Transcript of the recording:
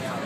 right now.